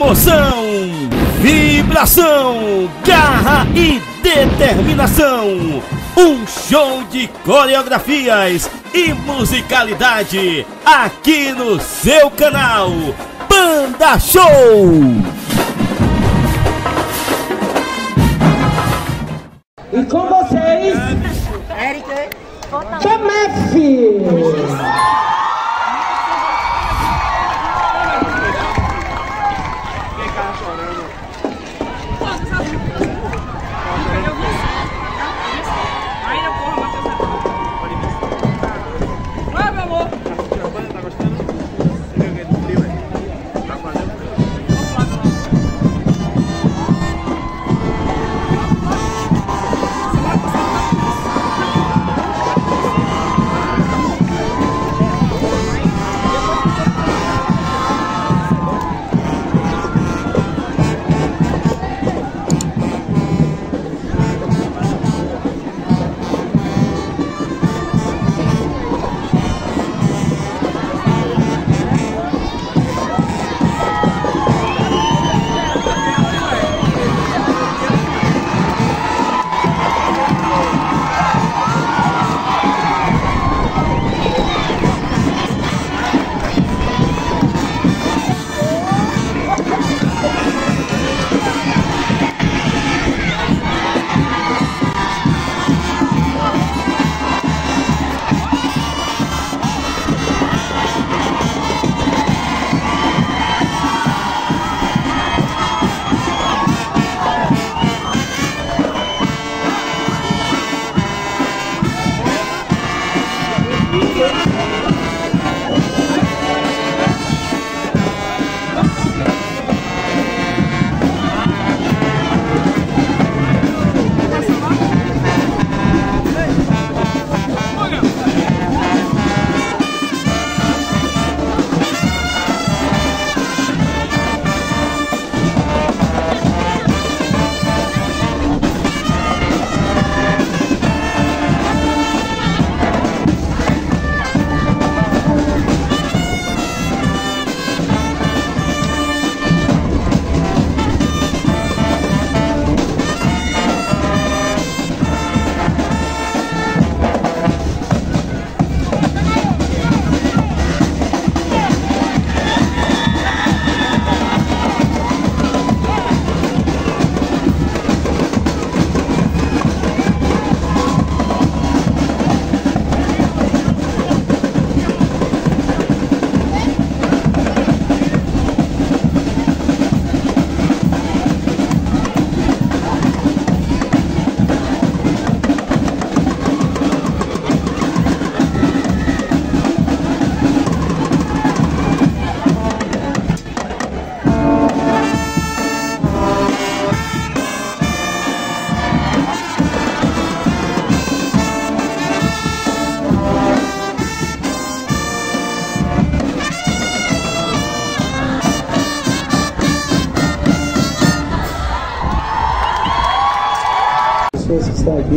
Emoção, vibração, garra e determinação. Um show de coreografias e musicalidade aqui no seu canal Banda Show. E com vocês, Chamef! pessoas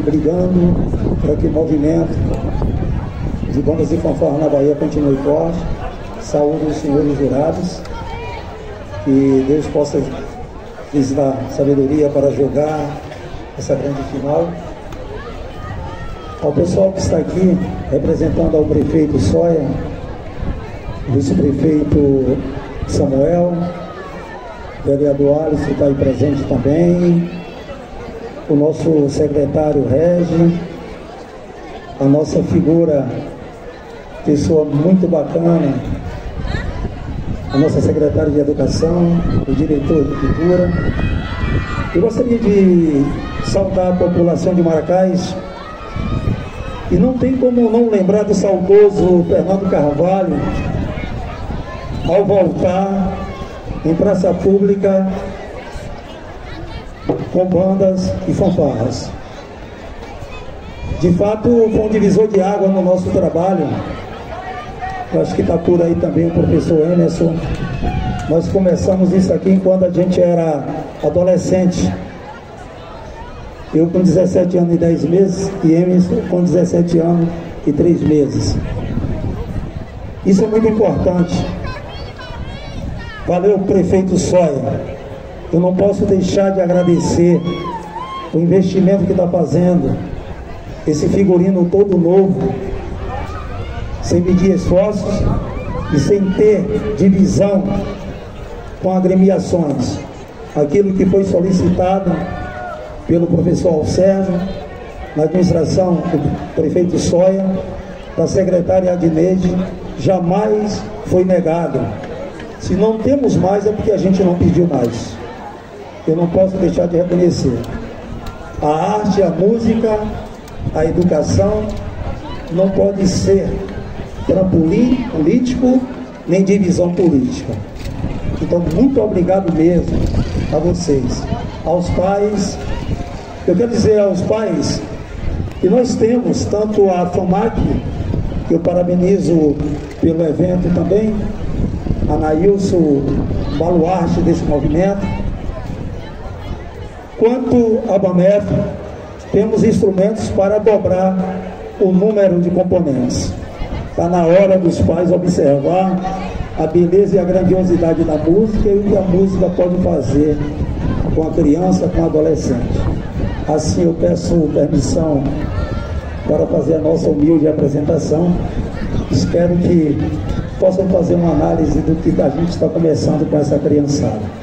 brigando para que o movimento de bandas e fanfarras na Bahia continue forte. Saúde os senhores jurados. Que Deus possa lhes dar sabedoria para jogar essa grande final. Ao pessoal que está aqui, representando ao prefeito Soia, vice-prefeito Samuel, vereador Alisson está aí presente também, o nosso secretário Regi, a nossa figura, pessoa muito bacana, a nossa secretária de Educação, o diretor de Cultura. Eu gostaria de saudar a população de Maracás e não tem como não lembrar do saudoso Fernando Carvalho ao voltar em praça pública com bandas e fanfarras. De fato, foi um divisor de água no nosso trabalho. Eu acho que está por aí também o professor Emerson. Nós começamos isso aqui enquanto a gente era adolescente. Eu com 17 anos e 10 meses e Emerson com 17 anos e 3 meses. Isso é muito importante. Valeu, prefeito Soia. Eu não posso deixar de agradecer o investimento que está fazendo, esse figurino todo novo, sem medir esforços e sem ter divisão com agremiações. Aquilo que foi solicitado pelo professor Alcérgio, na administração do prefeito Soia, da secretária Adneide, jamais foi negado. Se não temos mais é porque a gente não pediu mais. Eu não posso deixar de reconhecer. A arte, a música, a educação não pode ser trampolim político nem divisão política. Então, muito obrigado mesmo a vocês, aos pais. Eu quero dizer aos pais que nós temos tanto a FAMAC, que eu parabenizo pelo evento também, a Nailson, baluarte desse movimento, quanto a BAMEF, temos instrumentos para dobrar o número de componentes. Está na hora dos pais observar a beleza e a grandiosidade da música e o que a música pode fazer com a criança, com o adolescente. Assim eu peço permissão para fazer a nossa humilde apresentação. Espero que possam fazer uma análise do que a gente está começando com essa criançada.